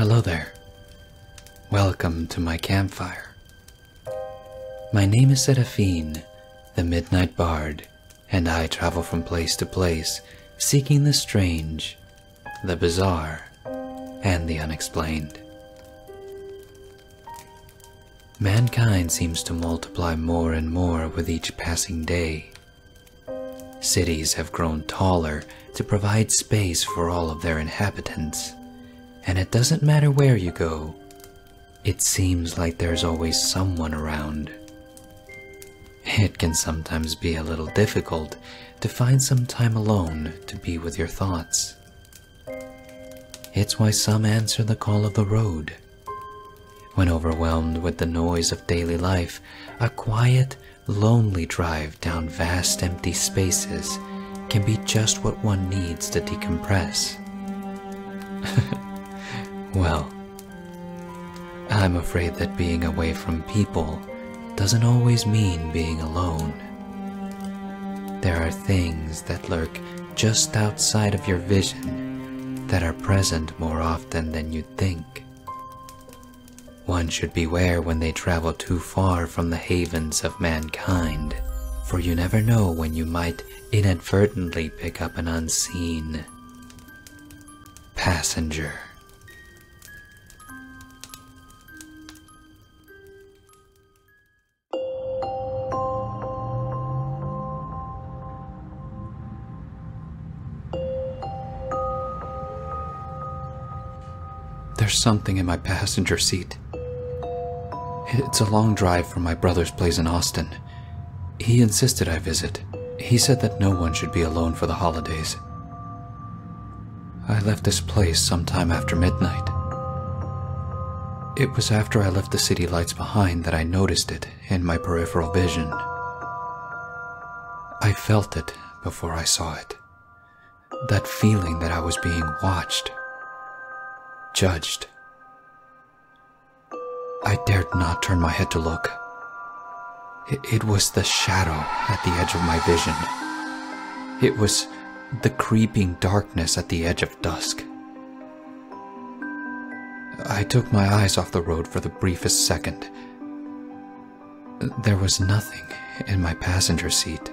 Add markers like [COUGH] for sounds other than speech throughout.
Hello there. Welcome to my campfire. My name is Seraphine, the Midnight Bard, and I travel from place to place seeking the strange, the bizarre, and the unexplained. Mankind seems to multiply more and more with each passing day. Cities have grown taller to provide space for all of their inhabitants, and it doesn't matter where you go, it seems like there's always someone around. It can sometimes be a little difficult to find some time alone to be with your thoughts. It's why some answer the call of the road. When overwhelmed with the noise of daily life, a quiet, lonely drive down vast empty spaces can be just what one needs to decompress. [LAUGHS] well, I'm afraid that being away from people doesn't always mean being alone. There are things that lurk just outside of your vision that are present more often than you'd think. One should beware when they travel too far from the havens of mankind, for you never know when you might inadvertently pick up an unseen passenger. There's something in my passenger seat. It's a long drive from my brother's place in Austin. He insisted I visit. He said that no one should be alone for the holidays. I left this place sometime after midnight. It was after I left the city lights behind that I noticed it in my peripheral vision. I felt it before I saw it. That feeling that I was being watched judged. I dared not turn my head to look. It, was the shadow at the edge of my vision. It was the creeping darkness at the edge of dusk. I took my eyes off the road for the briefest second. There was nothing in my passenger seat.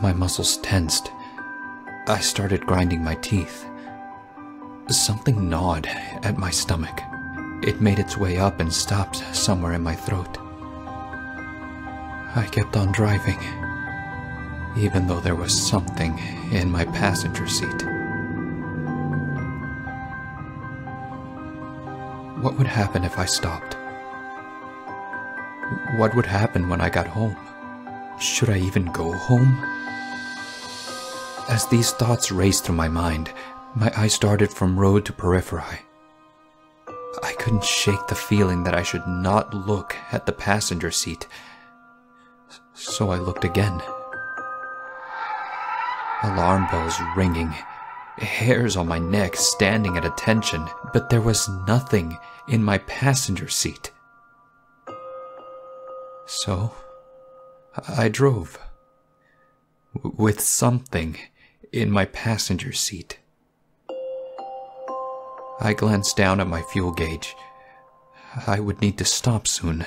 My muscles tensed. I started grinding my teeth. Something gnawed at my stomach. It made its way up and stopped somewhere in my throat. I kept on driving, even though there was something in my passenger seat. What would happen if I stopped? What would happen when I got home? Should I even go home? As these thoughts raced through my mind, my eyes darted from road to periphery. I couldn't shake the feeling that I should not look at the passenger seat, so I looked again. Alarm bells ringing, hairs on my neck standing at attention, but there was nothing in my passenger seat. So, I drove with something in my passenger seat. I glanced down at my fuel gauge. I would need to stop soon.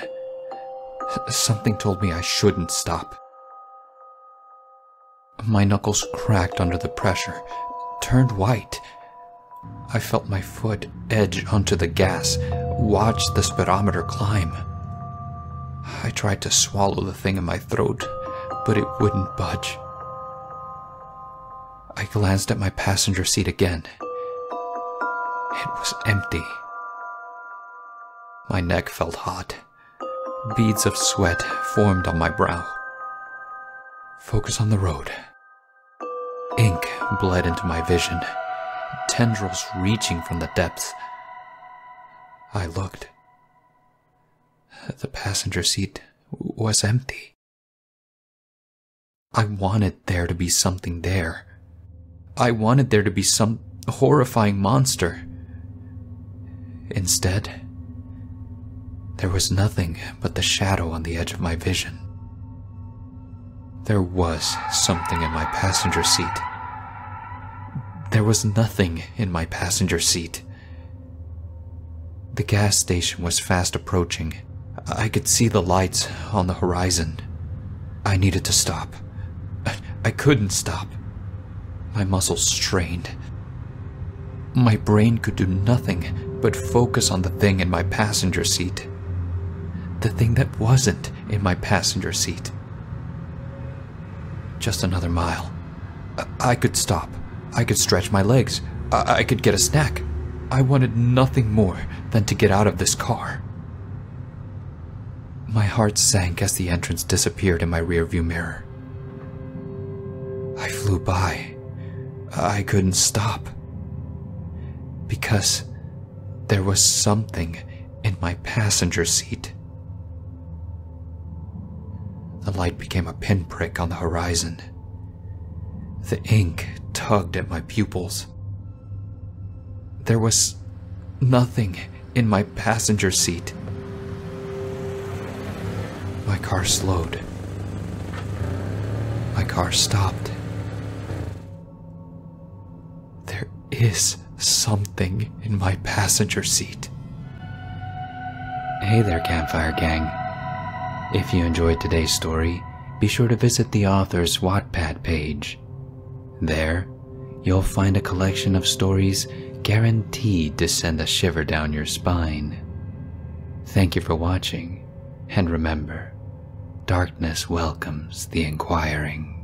Something told me I shouldn't stop. My knuckles cracked under the pressure, turned white. I felt my foot edge onto the gas, watched the speedometer climb. I tried to swallow the thing in my throat, but it wouldn't budge. I glanced at my passenger seat again. It was empty. My neck felt hot. Beads of sweat formed on my brow. Focus on the road. Ink bled into my vision, tendrils reaching from the depths. I looked. The passenger seat was empty. I wanted there to be something there. I wanted there to be some horrifying monster. Instead, there was nothing but the shadow on the edge of my vision. There was something in my passenger seat. There was nothing in my passenger seat. The gas station was fast approaching. I could see the lights on the horizon. I needed to stop. I couldn't stop. My muscles strained. My brain could do nothing but focus on the thing in my passenger seat. The thing that wasn't in my passenger seat. Just another mile. I could stop. I could stretch my legs. I, could get a snack. I wanted nothing more than to get out of this car. My heart sank as the entrance disappeared in my rearview mirror. I flew by. I couldn't stop. Because there was something in my passenger seat. The light became a pinprick on the horizon. The ink tugged at my pupils. There was nothing in my passenger seat. My car slowed. My car stopped. There is something in my passenger seat. Hey there, Campfire Gang. If you enjoyed today's story, be sure to visit the author's Wattpad page. There, you'll find a collection of stories guaranteed to send a shiver down your spine. Thank you for watching, and remember, darkness welcomes the inquiring.